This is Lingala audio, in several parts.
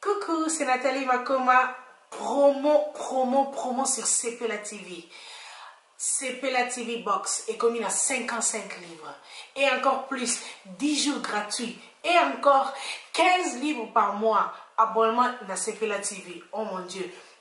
Coucou, c'est Nathalie Makoma, promo, promo, promo sur CPLA TV. CPLA TV Box et commune à 55 livres et encore plus 10 jours gratuits et encore 15 livres par mois abonnement na la TV. Oh mon Dieu,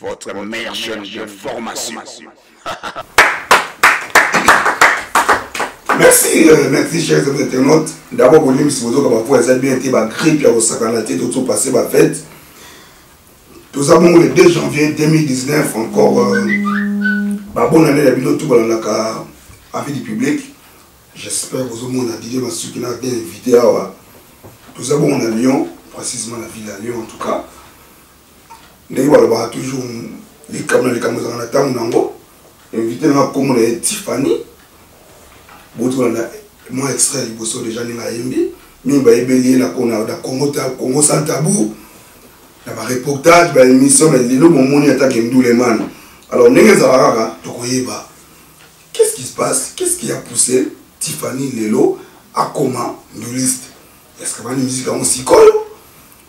Votre meilleure chaîne de formation. merci euh, merci chers internautes ndako kolimisi bozoka bafo eza bien te bagripe ya kosakana te tozo passe bafete toza bongo le 2 janvier 2019 encore euh, babona nde na bino tu balandaka avis du public j'espère kozomona didie masuki na bien invité awa toza bongo na lyon précisément na ville ya lyon en tout cas ndenge balobaka toujours likambo na likambo ezalaka na ntango na yango invité na nga kombo na ye tiffany boti kolanda mwa extrait liboso deja ndenge ayembi mingi bayebeli ye na congo sans tabou na bareportage baémission mais lelo bomoni atake nduleman alors ndenge ezala kaka tokoyeba qu'est-ce qui se passe qu'est-ce qui a poussé tiffany lelo akoma nduliste est ce que bani musique yango sikoyo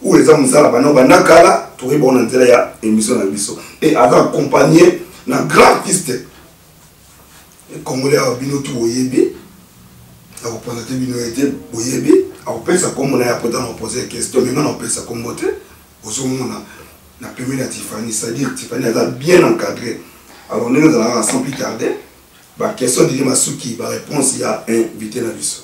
oyo eza mosala bana banda kala toyeba ona nzela ya émission na biso e aza accompagné na grand artiste congolais awa bino tu boyebi akoposa te bino ye te boyebi akopesa nkombo na ye apo ntango apose question me nga na kopesa nkombo te ozomona na pembeni ya tifani c'est-à-dire tifani aza bien encadré alors ndenge ezalaka sans plus tarder baquestion didi masuki baréponse ya invité na biso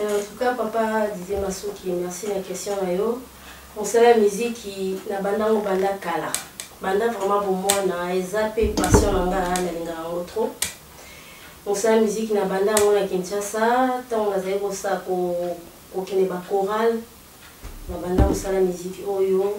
En tout cas, papa Didier Masuki, merci na question na yo. Mosala ya miziki na banda ngo banda kala. Banda vraiment bomwana eza pe passion na nga nalingaka yango trop. Mosala ya miziki na banda yango na Kinshasa ntango nazali kosa kokende ba chorale na banda mosala ya miziki oyo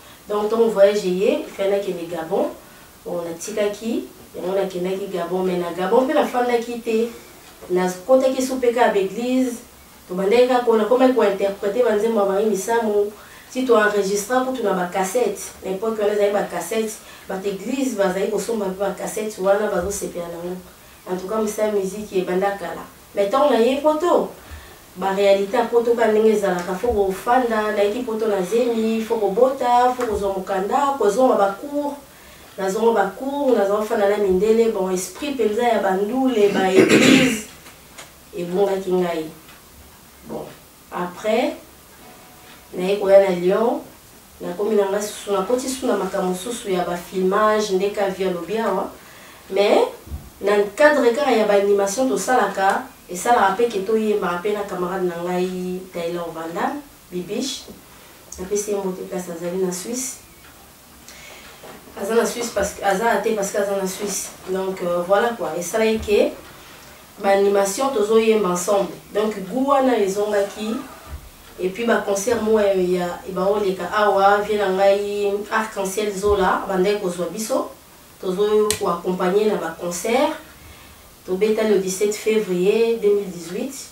donc ntango voyage eye ifai nakende gabon bon natikaki yango nakendaki gabon mai na gabon mpe nafandaki te nakotaki su mpe kaka baeglise tobandaki kaka kona komaki kointerprete banzembo ya bangi misamu ti toenregistra kutu na bacassette na epoke wana ezali bacassette bato eglise bazali kosomba mpe bacassette wana bazosepela nango en tout cas mosala miziki ebanda kala Mais tango na ye poto ba realite ya poto kaka ndenge ezalaka faut ko fanda na yaki poto na zemi faut ko bota faut ko zua mukanda ko zonga ba cour na zongo ba cour na zongo fanda na mindele bon esprit penza ya ba ndule ba eglise ebungaki ngai bon Après naye koya na Lyon nakomi na nga susu nakoti susu na makambo susu ya ba filmage nde ka vie alobi awa mais na cadre kaka ya ba animation tosalaka esalaka pe ke toyembaka pe na camarade na ngai Taylor Van Damme bibiche napesi ye mbote place azali na Suisse aza na suisse parce que aza te parce que aza na suisse donc euh, voilà quoi esalaki ke baanimation tozoyemba ensemble donc goût wana ezongaki epuis baconcert moa ya baoleka awa vie na ngai arc en ciel zola abandaki kozwa biso tozokoaccompagne na baconcert tobeta le 17 février 2018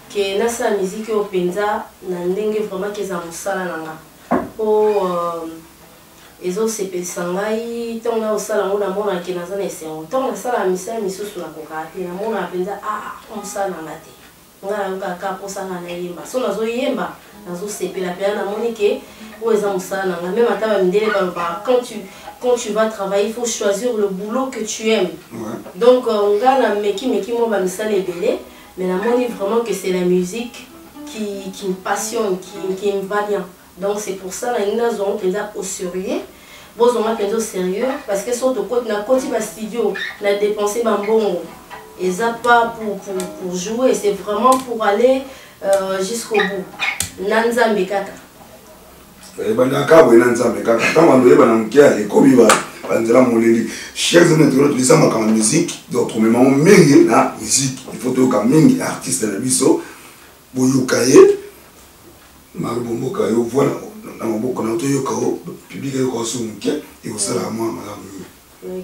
ke nasala miziki oyo penza na ndenge vraiment ke ezala mosala na nga po ezo sepelisa ngai tango nazo sala yango na monaka ke naza na esengo tango nasalaka misala misusu na kokaka te na monaka penza ah mosala na nga te nga nayokaka kaka posa nga nayemba so nazo yemba nazo sepela penza na moni ke oyo eza mosala na nga meme ata ba mindele balobaka quand tu quand tu vas travailler, il faut choisir le boulot que tu aimes. Ouais. Donc, euh, on gagne un meki meki, moi, bah, me ça les Mais na moni vraiment que c'est la musique qui, qui me passionne, qui, qui me va bien. Donc c'est pour ça nalingi nazwa ngo mpenza au sérieux bozwa nga mpenza au sérieux parce que soki tokoti nakoti ba studio na dépense bambongo eza pas pour, pour, pour jouer c'est vraiment pour aller euh, jusqu'au bout na nzambe kaka ebandaka boye na nzambe kaka ntango ando oyebana moke ekomi banzela moleli chers netolo tolisa makambo ya miziki donc tomemango mingi na miziki il faut toyoka mingi artiste na biso boyoka ye malobomboka yo voi na maboko na toyoka o publike yoka oso moke ekosalaka mwa malamu mingi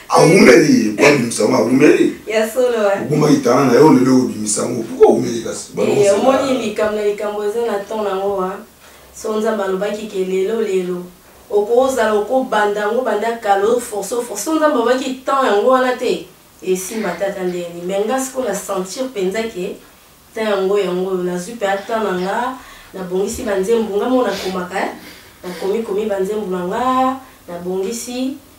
awumeli ye mpo abimisa yango awumeli ya solo obomaki tana na yo lelo obimisa yango mpo awumeli kasi eh, omoni likambo na likambo eza na temps nango wa so nzambe alobaki ke lelo lelo okozala okobanda yango banda kala oforce oforce so nzambe alobaki temps yango wana te esimba tata ndeni me nga sikoyo na sentir mpenza ke temps yango yango oyo nazwi mpe ata na nga nabongisi banzembo nga moko nakomaka eh? nakomikomi banzembo na nga nabongisi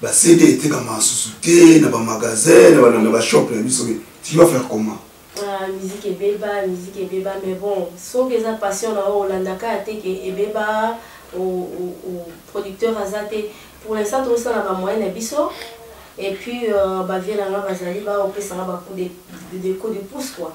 Ba CD etekama susu te na ba magasins, na ba na ba shop na biso. Tu vas faire comment? Ah, musique ebeba, musique ebeba, mais bon, soki eza passion na yo, olandaka ya te ke ebeba, o, o, o producteur aza te. Pour l'instant, tozosala ba moyens na biso, et puis euh, ba vieux na nga bazali baopesa nga ba coups de, de, de coups de pouce quoi.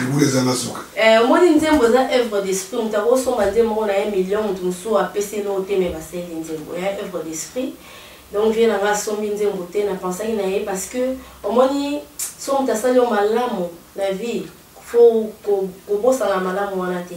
libula ezanga suka eh, omoni nzembo eza œuvre d'esprit moto akosomba nzembo moko na ye million moto mosusu apesi eloko te me basali nzembo ya œuvre d'esprit donc vie na nga asombi nzembo te na pensaki na ye parce que omoni so moto asali yo malamu na vie fo kobosana malamu wana te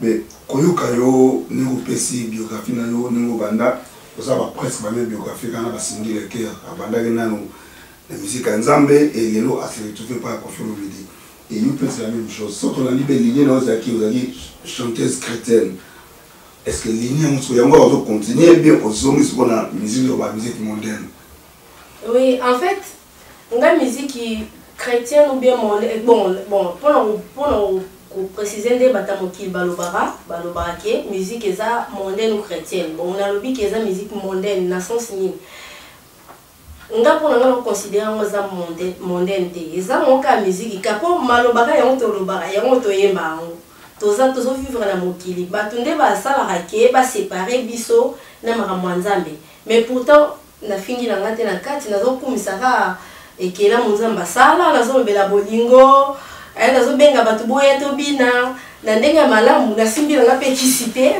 Mais koyoka yo ndenge opesi biographie na yo ndenge obanda oza ba presque ba meme biographie kaka na ba Cindy le coeur abandaki nanu na musique ya Nzambe et lelo a se retrouver epai ya Koffi Olomide et yo mpe c'est la meme chose soki tolandi mpe lignee na yo ezalaki ozalaki chanteuse chretienne est ce que lignee yango sikoyo yango ozo continuer bien ozongi sikoyo na musique oyo ba musique mondaine Oui, en fait, nga miziki chrétienne ou bien monde eh, bon bon pona pona ko préciser nde bata mokili balobaka balobaka ke musique eza mondaine ou chrétienne bon nalobi ke eza musique mondaine na sens nini nga mpo na nga nakoconsidere yango eza mondaine te eza yango kaka miziki ka mpo malobaka yango tolobaka yango toyemba yango toza tozovivre na mokili bato nde basalaka ke basepare biso na makambo ya nzambe mais pourtant Nafingi na nga te na kati nazo kumisa ka ekelamu Nzambe asala nazo lobela bolingo eh, nazo benga bato boya tobina na ndenge ya malamu nasimbi na nga mpe kisi te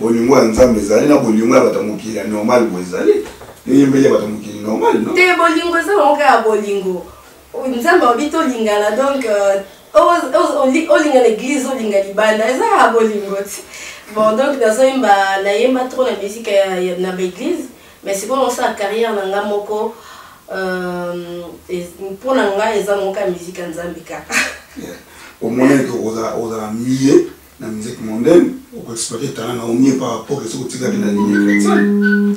bolingo ya nzambe ezali na bolingo ya bato ya mokili ya normal boye ezali eyembeli ya bato ya mokili normal te bolingo eza bango kaka bolingo nzambe alobi tolingana donc euh, olinga na église olinga libanda ezaka bolingo ti bon donc nazoyemba nayemba trop na musique na baeglise mais sikoyo nasala carrière na nga moko euh, mpo na nga eza moko ya musique ya nzambe kaka omonaki ozala mie na musique mondaine okoexploite talent na omie par rapport esoki otikaki na ligne chrétienne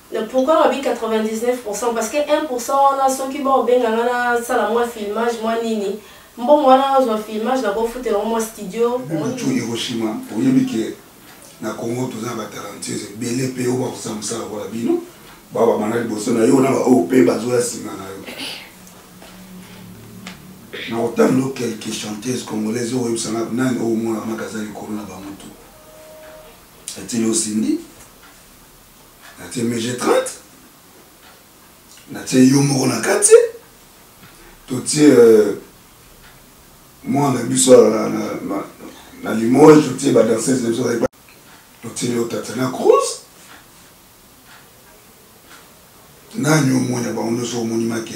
Mais pourquoi lobi 99% parce que 1% wana soki ba obenga nga na sala mwa filmage mwa nini mbongo wana nazwa filmage na kofutela ngo mwa studio tu Hiroshima oyebi ke na Congo toza na ba talentueuse ebele mpe oyo bakosala mosala lokola bino ba babanda liboso na yo na ba oyo mpe bazoya nsima na yo na otando quelque chanteuse congolaise oyo oyebisa nga nani oyo omona maka aza likolo na bango tu atili osindi natie mege 30 natie yo moko na kati totie euh, mwana biso na limoge totie badanseuse na biso totie yo tatiana cruz nani omoni ya bango nyonso omonimaki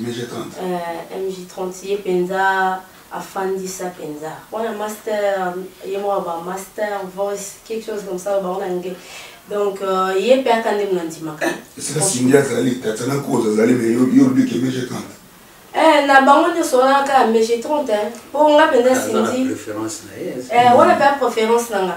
MJ30. Euh, MJ30 ye penza afandisa penza. Wana master ye mwa ba master voice quelque chose comme ça ba on anglais. Donc euh, ye pe akande mna ndimaka. C'est la singa zali tatana ko zali mais yo yo bi ke MJ30. Eh, na bango nyonso wana kaka mege 30 mpo nga mpenza sindi wana mpe préférence na nga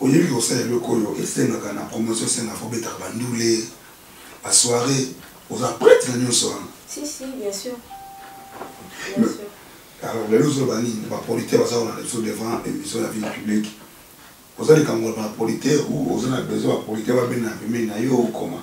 oyebi kosala eloko oyo esengaka na promotion esenga fo obetaka bandule basoirée oza prête na nyonso wana si si bien sûr bien sûr alors lelo ozoloba nini bapoliteur baza kolanda biso devant émission ya vie publique oza likambo na bapoliteur ou oza na besoin bapoliteur babenda na pembeni na yo okoma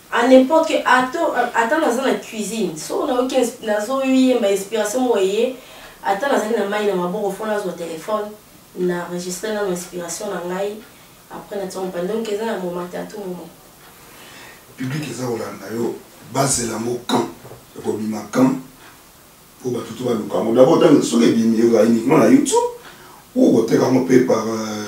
A n'epoque ato ata naza na cuisine soko nayoki nazo yemba inspiration moko eye ata nazali na mayi na maboko faut nazwa telephone na enregistrer nanu inspiration na ngai après na tia mopane donc eza na moment te à tout moment public eza kolanda yo bazela yango quand ekobima quand po bato to baluka yango dabord ntango soki ebimi ekozala uniquement na youtube ou okoteka yango mpe par euh,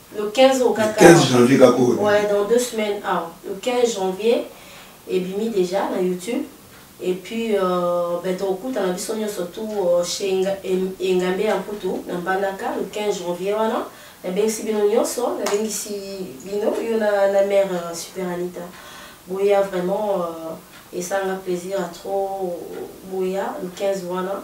Le 15 au 15 kaka. janvier kaka oyo. Ouais, dans deux semaines awa. Le 15 janvier ebimi déjà na YouTube. Et puis euh, ben tokutana biso nyonso tout euh, chez Enga- Em- Engambe ya Mputu na Mbandaka le 15 janvier wana. Nabengisi bino nyonso, nabengisi bino yo na na mère euh, Super Anita. Boya vraiment euh, esanga plaisir à trop boya le 15 wana.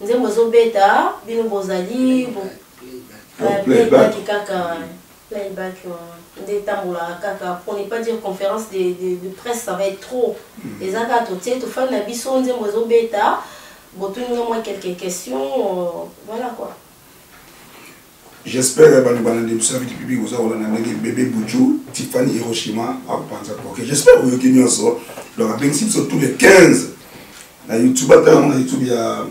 Nzembo ezo beta bino bozali bo euh, playback kaka playback euh, nde etambolaka kaka pour ne pas dire conférence de, de, de presse ça va être trop hmm. eza kaka totie tofandi na biso nzembo ezo beta botuni nga mwa quelques questions euh, voilà quoi J'espère bani bana ndemso ya vidi pipi boza kolanda ndenge bebe buju Tiffany Hiroshima akopanza poke. J'espère oyoki nyonso. Donc abengisi biso tous les 15 na YouTube ata yango na YouTube ya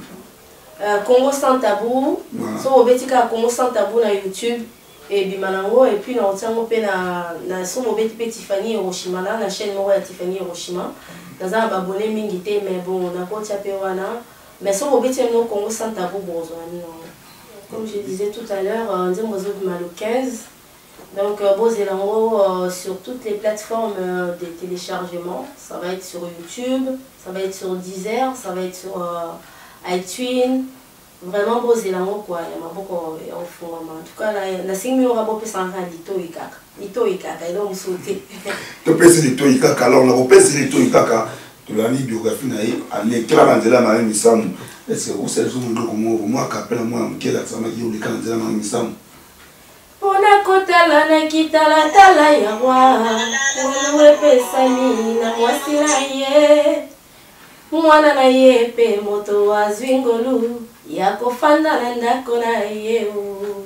euh, Congo sans tabou. So obeti kaka Congo sans tabou na YouTube ebima nango et puis na otia yango mpe na na so bobeti mpe Tiffany Hiroshima na na chaîne moko ya Tiffany Hiroshima. Naza na babone mingi te mais bon nakotia mpe wana. Mais soki obeti ya no Congo sans tabou bozo na mino ngo. Comme je disais tout à l'heure, euh, nzembo zo bima le 15. Donc euh, bozela ngo euh, sur toutes les plateformes euh, de téléchargement. Ça va être sur YouTube, ça va être sur Deezer, ça va être sur euh, iTunes. Vraiment bozela ngo kwa ya maboko ya ofungama. En tout cas la na singi yo rabo pesa nga litoi kaka. Litoi kaka elo musote. topesi litoi kaka alors nakopesi litoi kaka tolandi biographie na ye alekela na nzela maye misamu eske okosa liso mondoko moko mwa kapela mwana moke alakisamaki oleka na nzela maye misamu mpona kotala na kitalatala ya rwa ngolu epesami na mwasi na ye mwana na ye mpe moto azwi ngolu ya kofanda na ndako na ye o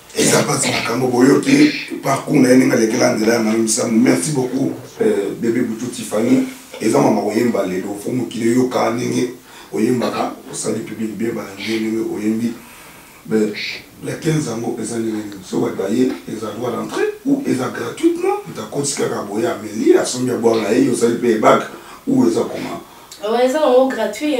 eza mpasi makambo boyoki parcour na ye ndenge alekela nzela ya mami misamu merci beaucoup euh, bebe butu tifani eza mama koyemba lelo fo mokili eyoka ndenge oyembaka osali public bien bana ndenge ndenge oyembi mais la 15 yango eza ndenge nini so bato baye eza droit d'entrée ou eza gratuitement moto akotisi kaka boye ameli asombi abwaka na ye osali mpe ebaka ou eza koma eza yango gratuit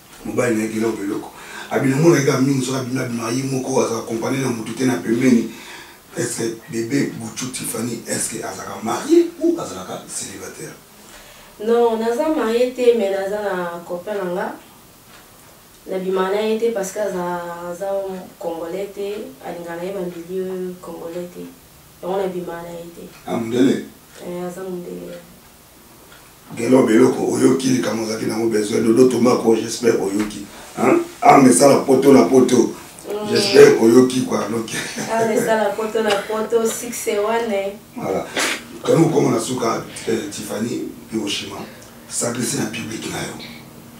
mobali na ye biloko biloko abino monaki kaka mingi soki abimi abimaka ye moko azaka akompane na motu te na pembeni eske bebe buchu tifani eske azalaka marie ou azalaka célibataire non naza marie te me naza na copain na nga nabima na ye te parce que aza aza congolais te alinga na ye bamilieu congolais te yango nabima na ye te amundele ah, eh, aza mundele Gelo beloko oyoki likambo ozalaki nango besoin dodo tomako j'espère oyoki arme esala poto na poto mm. j'espère oyoki kwa noki arme esala poto na poto succès wana eh. voilà kani okoma na suka eh, Tiffany Hiroshima sakrisi na public na yo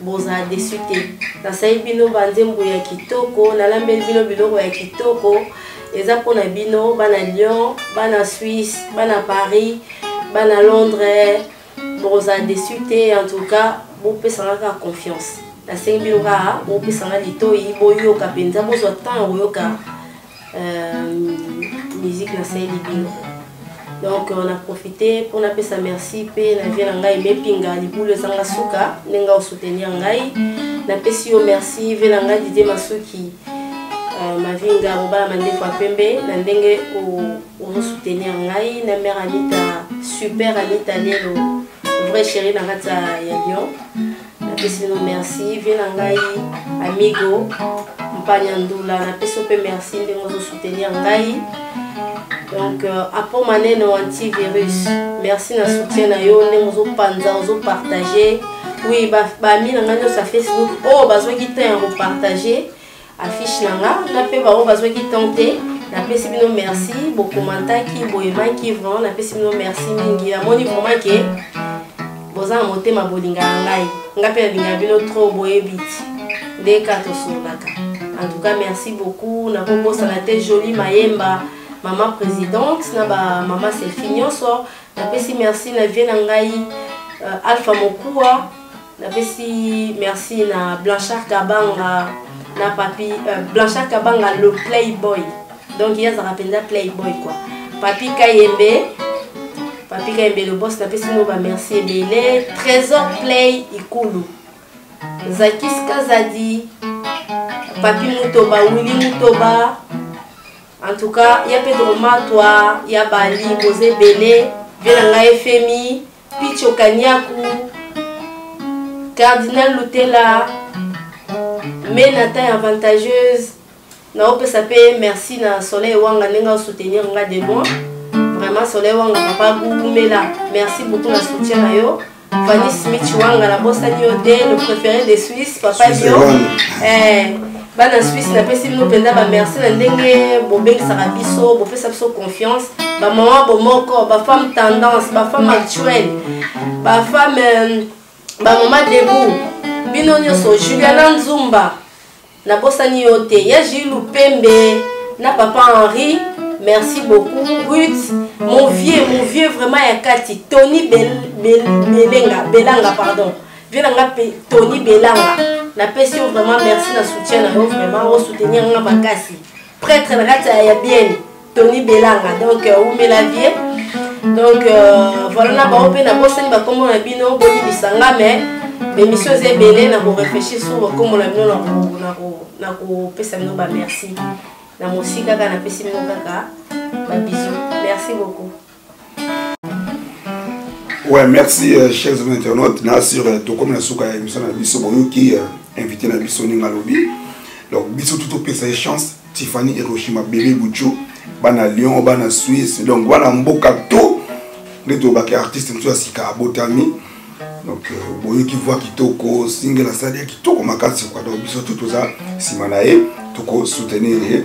Bozala deçu te. Nasali bino ba nzembo ya kitoko, nalambeli bino biloko ya kitoko. Eza mpo na bino bana Lyon, bana Suisse, bana Paris, bana Londres. Bokozala deçu te en tout cas, bopesa kaka confiance. Nasengi bino kaka bopesa nga litoyi, boyoka mpenza, bozwa temps ya koyoka euh, musique na saeli bino donc euh, na profite mpo napesa merci mpe na vie na ngai mepinga libulu ezanga suka nde ngai osoutenir ngai napesi yo merci vie na ngai didie masuki Euh, mavinga mobala mandefu ya pembe na ndenge ozosoutenir ngai na mare anita super anita lelo vrai chéri na kati ya lyon napesi no merci vie na ngai amigo mpania ndula napesi mpe merci ndenge ozosoutenir ngai donc euh, apo maneno antivirus merci na soutien na yo ndenge ozopanza ozopartage oui bami na ngai nyonso ya facebook oyo oh, bazwaki temps ya kopartage affiche na nga na mpe baoyo bazwaki temps te napesi bino merci bokomantaki boyemaki vraiment napesi bino merci mingi namoni vraiment ke boza na motema bolingaka ngai ngai mpe nalingaka bino trop boyebi ti nde ka tosololaka en tout cas merci beaucoup nakobosana te jolie mayemba mama présidente na bamama selfi nyonso napesi merci na vie na ngai euh, alpha mokua Napesi merci na Blanchard Kabanga na papi euh, Blanchard Kabanga le playboy donc ye azalaka mpenza playboy quoi papi Kayembe papi Kayembe le boss napesi ngo ba merci ebele trésor play ikulu Zakis Kazadi papi Mutoba Willy Mutoba en tout cas ya Pedro Matwa ya Bali Mose Bele vie na ngai efemi Picho Kanyaku, Cardinal Lutela, mais Nathan avantageuse, naopesa pe merci na Soleil Wanga nenga soutenir nga de loin. Vraiment Soleil Wanga papa Gumela, merci beaucoup na soutien na yo. Fanny Smith Wanga na bosani yo te, le préféré des Suisses, papa Suisse yo. Wanga. Eh, bana suisse napesi bino mpenza bamerci na ndenge bobengisaka biso bopesa biso confiance bamama bomoko bafemme tendance bafemme actuelle bafemme euh, bamama debout bino nyonso juliana nzumba nabosani yo te ya jilu pembe na papa henri merci beaucoup ruth mon vieux mon vieux vraiment ya kati tony belenga belanga pardon vie na nga mpe toni belanga napesi yo vraiment merci na soutien na yo vraiment osoutenir nga makasi prêtre na kati ya biene toni belanga donc euh, umela vie donc euh, voilà na bango mpe nabosani bakombo na bino boyibisa nga mais bemission eza ebele na koreflechir sur bakombo na bino na kopesa bino bamerci na mosi kaka napesi bino kaka babisu merci beaucoup Ouais, merci euh, chers internautes. Na sur euh, tokomi na suka ya émission na biso boyoki euh, invité na biso ninga lobi. Donc biso tout opesa ye chance Tiffany Hiroshima bébé Boucho bana Lyon bana Suisse donc wana mboka to nde tobaki artiste mosusu ya sika abotami donc euh, boyoki voix kitoko single asali ya kitoko makasi kwa donc biso tout toza nsima na ye tokosoutenir ye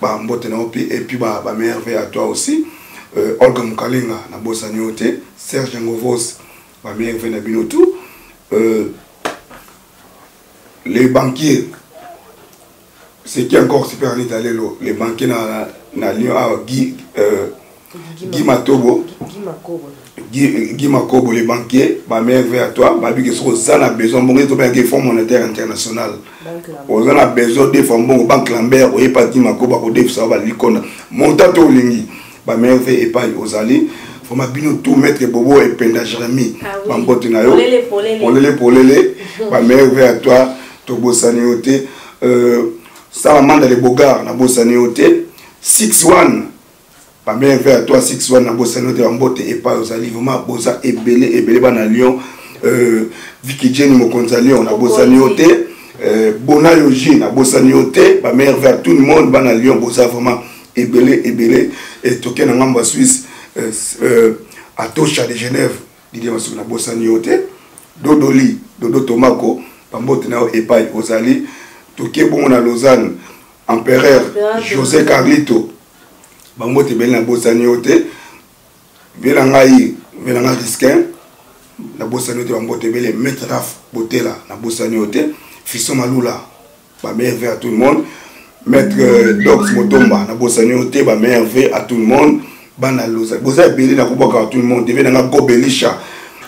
ba mbote na opi et puis ba ba meilleurs vœux à toi aussi euh, Olga Mukalenga na bosani yo te Serge Ngovos ba meilleurs vœux na bino tout euh, les banquiers c'est qui encore super en italelo les banquiers na na Lyon ah, Guy euh, Guy Matobo Guy Makobo le banquier ba mère vers à toi ba biki soko za na besoin bongo to ba ke fonds monétaire international oza na besoin de fonds bongo banque Lambert oye pa Guy Makobo ko defisa ba likona montant to lingi ba mère vers epai ozali foma bino tout maître bobo ependa jérémie ah bambote na yo polele polele ba mère vers à toi tobosani yo te euh, salamanda le bogar nabosani yo te 61 pamela efe ya 3 6 wana nabosani ote bambote epai ozali vraimen boza ebele ebele bana lyon euh, viki jeni mokonzi ya lyon nabosani yo te euh, bona yo je nabosani yo te bamela efe ya tout le monde bana lyon boza vraimen ebele ebele toke na ngambo ya suisse euh, atosha de genève didie masuki nabosani yo te dodoli dodo tomako bambote na yo epai ozali toke bongo na lausanne empereur josé carlito bambote ebele nabosani yo te vie na ngai vie na ngai risquin nabosani yo te bambote ebele maître raf botela nabosani yo te fiso malula bameilleur vie à tout le monde maître euh, dox motomba nabosani yo te bameilleur vie à tout le monde bana loza boza ebele nakobwaka tout le monde eve na nga gobelisha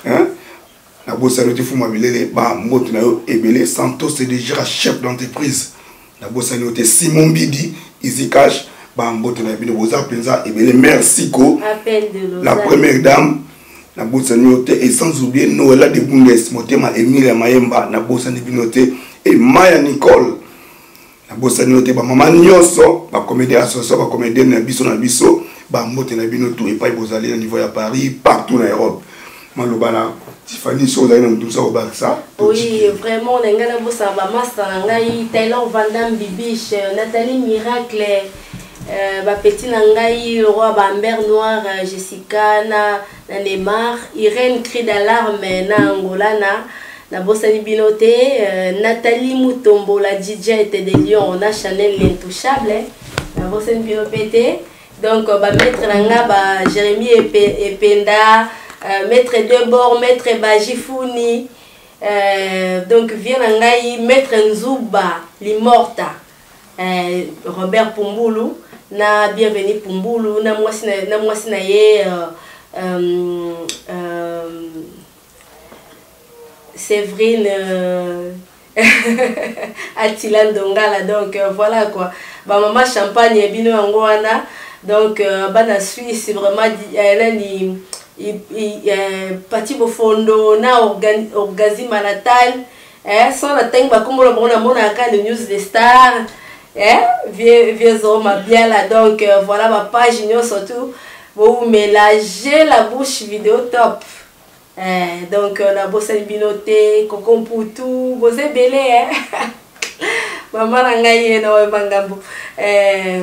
hein? na bosani te fuma bilele ba mboto na yo ebele santos dejira chef d'entreprise na bosani yo te simon bidi izikash ba mboto na bino boza mpenza ebele merci ko la première dame na bosani yo te et sans oublier noela de bundes motema emilia mayemba na bosani bino te et maya nicole nabosani yo te bamama nyonso bacomédien ya soso bacomédienne na biso na biso bambote na bino tu epai bozali na niveau ya paris partout na europe maloba na tifani so ozali na moto mosa kobakisa oui vraiment na ngai nabosana bamasta na ngai taylor vandam bibiche euh, nathalie miracle euh, bapeti na ngai roi bamber noire euh, jessica na na Neymar, Irène cri d'alarme na Angola na na bosani bino te euh, Nathalie Mutombo la Djidjette de Lyon na Chanel l'intouchable na bosani bino pe te donc euh, ba maître na nga ba Jérémie Epe, Ependa euh, maître Debord maître Bajifuni euh, donc vieux na ngai maître Nzuba Limorta eh, Robert Pumbulu na Bienvenue Pumbulu na mwasi na, na, mwasi na ye uh, um, um, Séverine euh, Attila Ndongala donc euh, voilà quoi ba maman champagne bino yango wana donc euh, bana Suisse vraiment euh, nani euh, Pati Bofondo na Orgazima Natal eh, so na tangi bakombola bango namonaka kaka le news de star eh, vieux, vieux zoro mabiala donc euh, voilà bapage nyonso tout bowumela je la bouche video top eh, donc euh, nabosani bino te koko mputu boza ebele eh. mama na ngai ye na oyo bangambo eh,